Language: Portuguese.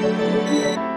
Música